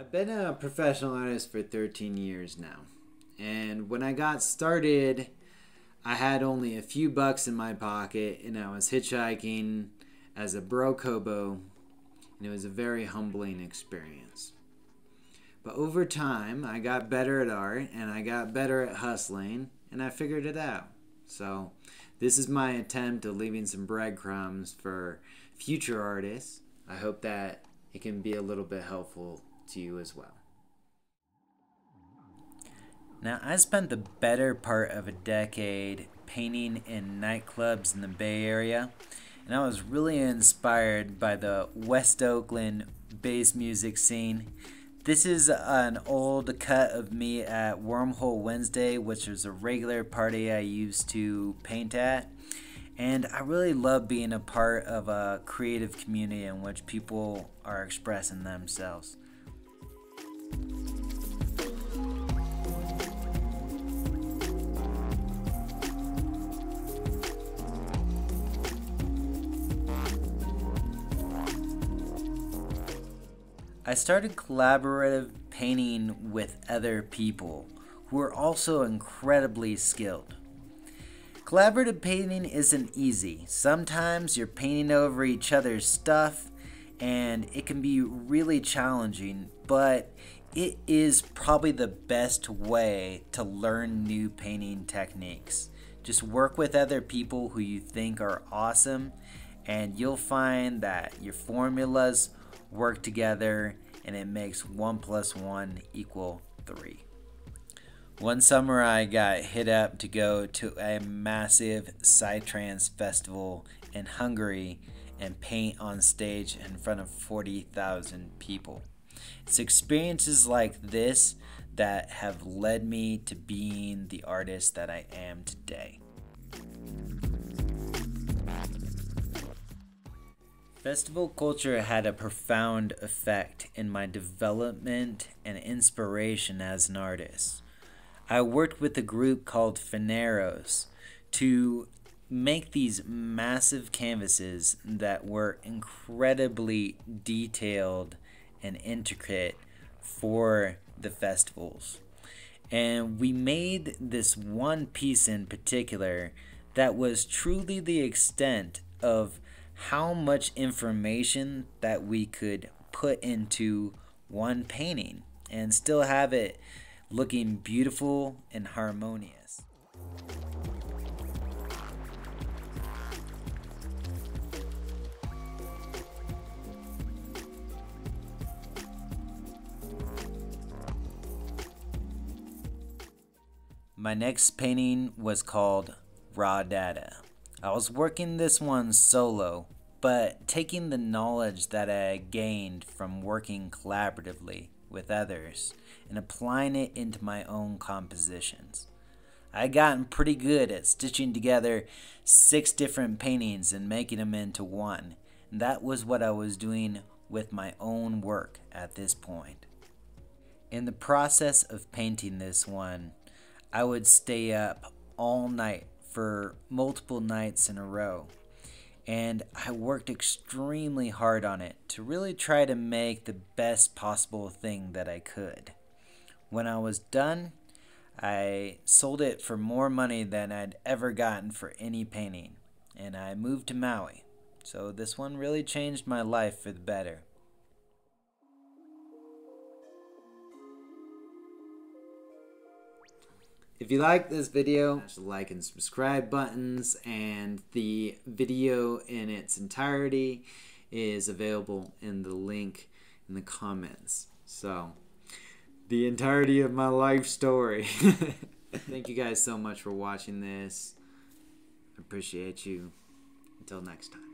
I've been a professional artist for 13 years now. And when I got started, I had only a few bucks in my pocket and I was hitchhiking as a broke hobo, and it was a very humbling experience. But over time, I got better at art and I got better at hustling, and I figured it out. So, this is my attempt at leaving some breadcrumbs for future artists. I hope that it can be a little bit helpful to you as well. Now, I spent the better part of a decade painting in nightclubs in the Bay Area, and I was really inspired by the West Oakland bass music scene. This is an old cut of me at Wormhole Wednesday, which was a regular party I used to paint at. And I really love being a part of a creative community in which people are expressing themselves. I started collaborative painting with other people who are also incredibly skilled. Collaborative painting isn't easy. Sometimes you're painting over each other's stuff and it can be really challenging, but it is probably the best way to learn new painting techniques. Just work with other people who you think are awesome, and you'll find that your formulas work together and it makes 1 plus 1 equal 3. One summer I got hit up to go to a massive Psytrance festival in Hungary and paint on stage in front of 40,000 people. It's experiences like this that have led me to being the artist that I am today. Festival culture had a profound effect in my development and inspiration as an artist. I worked with a group called Faneros to make these massive canvases that were incredibly detailed and intricate for the festivals. And we made this one piece in particular that was truly the extent of how much information that we could put into one painting and still have it looking beautiful and harmonious. My next painting was called Raw Data. I was working this one solo, but taking the knowledge that I gained from working collaboratively with others and applying it into my own compositions. I had gotten pretty good at stitching together six different paintings and making them into one. And that was what I was doing with my own work at this point. In the process of painting this one, I would stay up all night for multiple nights in a row. And I worked extremely hard on it to really try to make the best possible thing that I could. When I was done, I sold it for more money than I'd ever gotten for any painting, and I moved to Maui. So this one really changed my life for the better. If you like this video, the like and subscribe buttons and the video in its entirety is available in the link in the comments. So, the entirety of my life story. Thank you guys so much for watching this. I appreciate you. Until next time.